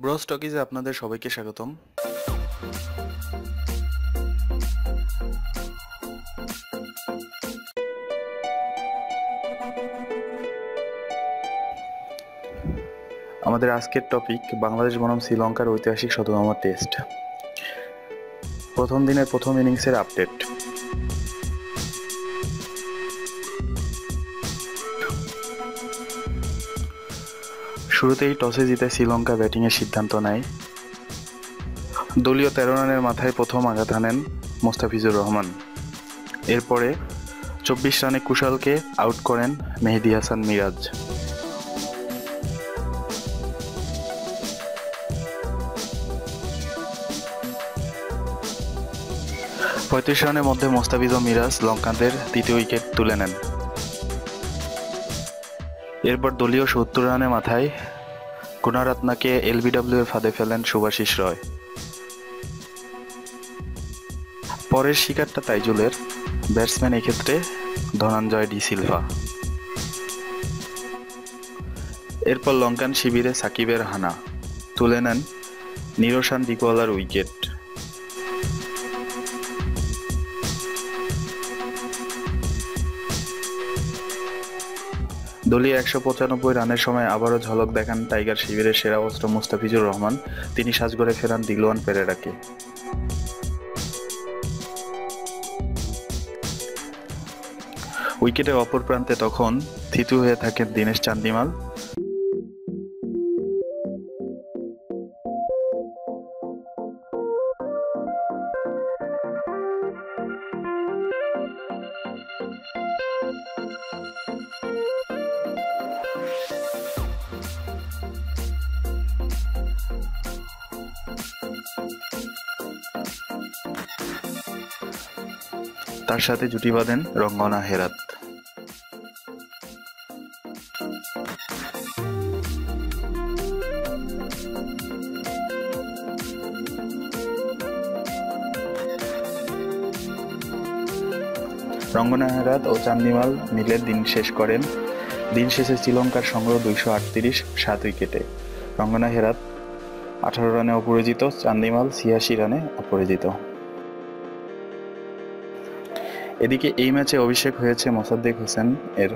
Bros টকিজে আপনাদের সবাইকে স্বাগতম। আমাদের আজকের টপিক, বাংলাদেশ বনাম শ্রীলঙ্কার ঐতিহাসিক শততম টেস্ট। প্রথম দিনের প্রথম ইনিংসের আপডেট। শুরুতেই টসে জিতে শ্রীলঙ্কা ব্যাটিংয়ের সিদ্ধান্ত নেয়। দলীয় তেরো রানের মাথায় প্রথম আঘাত হানেন মোস্তাফিজুর রহমান। এরপরে চব্বিশ রানে কুশালকে আউট করেন মেহেদি হাসান মিরাজ। পঁয়ত্রিশ রানের মধ্যে মোস্তাফিজ ও মিরাজ লঙ্কানদের তৃতীয় উইকেট তুলে নেন। এরপর দলীয় সত্তর রানের মাথায় গুণারাত্নাকে এলবিডব্লিউ এর ফাঁদে ফেলেন সুভাশিস রয়। পরের শিকারটা তাইজুলের ব্যাটসম্যান এক্ষেত্রে ধনঞ্জয় ডি সিলভা। এরপর লঙ্কান শিবিরে সাকিবের হানা। তুলে নেন নিরোশান ডিকোয়ালার উইকেট। দলীয় একশো পঁচানব্বই রানের সময় আবারও ঝলক দেখান টাইগার শিবিরের সেরা অস্ত্র মুস্তাফিজুর রহমান। তিনি সাজগড়ে ফেরান দিলোয়ান পেরেরাকে। উইকেটের অপর প্রান্তে তখন থিতু হয়ে থাকেন দীনেশ চান্দিমাল। তার সাথে জুটি বাঁধেন রঙ্গনা হেরাত। রঙ্গনা হেরাত ও চান্দিমাল মিলে দিন শেষ করেন। দিন শেষে শ্রীলঙ্কার সংগ্রহ দুইশো আটত্রিশ সাত উইকেটে। রঙ্গনা হেরাত আঠারো রানে অপরাজিত, চান্দিমাল ছিয়াশি রানে অপরাজিত। এদিকে এই ম্যাচে অভিষেক হয়েছে মোসাদ্দেক হোসেন এর